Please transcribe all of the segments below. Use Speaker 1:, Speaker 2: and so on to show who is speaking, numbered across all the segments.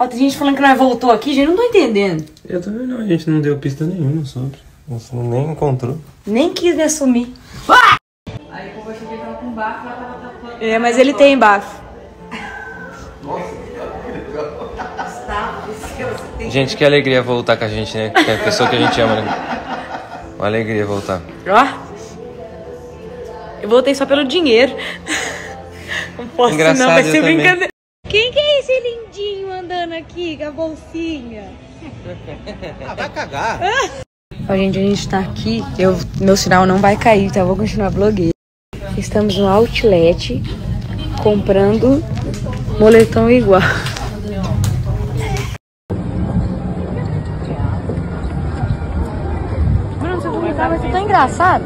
Speaker 1: Ó, tem gente falando que nós voltou aqui, gente, não tô entendendo.
Speaker 2: Eu também não, a gente não deu pista nenhuma sobre. Você nem encontrou.
Speaker 1: Nem quis me assumir.
Speaker 3: Aí o povo achou que ele tava com bafo, ela tava tapando.
Speaker 1: É, mas ele tem bafo.
Speaker 2: Gente, que alegria voltar com a gente, né? Que é a pessoa que a gente ama, né? Uma alegria voltar.
Speaker 1: Ó. Eu voltei só pelo dinheiro. Não posso
Speaker 2: Engraçado,
Speaker 1: não, vai
Speaker 2: eu
Speaker 1: ser
Speaker 2: também.
Speaker 1: brincadeira. Quem que é esse lindinho andando aqui com a bolsinha?
Speaker 4: Ah, vai cagar.
Speaker 1: Ó, gente, a gente tá aqui. Eu, meu sinal não vai cair, então eu vou continuar blogueiro. Estamos no outlet comprando moletom igual. Mano, seu comentário vai ser tão engraçado.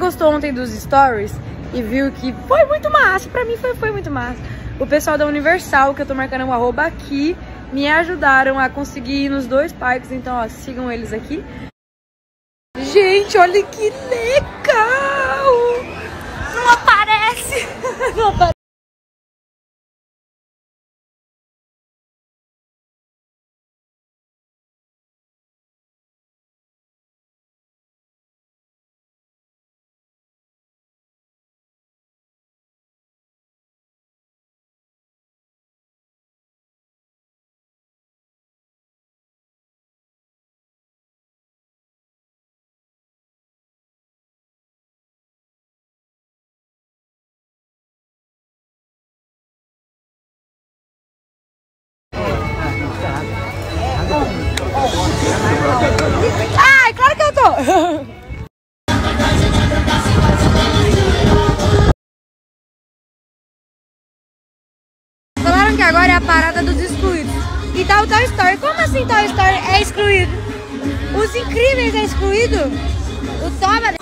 Speaker 1: Gostou ontem dos stories e viu que foi muito massa. Pra mim foi, foi muito massa. O pessoal da Universal, que eu tô marcando um arroba aqui, me ajudaram a conseguir ir nos dois parques. Então, ó, sigam eles aqui. Gente, olha que legal! Ai, claro que eu tô! Falaram que agora é a parada dos excluídos. E tal Toy Story. Como assim Toy Story é excluído? Os incríveis é excluído? O Thomas